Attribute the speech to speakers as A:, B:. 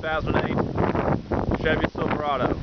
A: 2008 Chevy Silverado.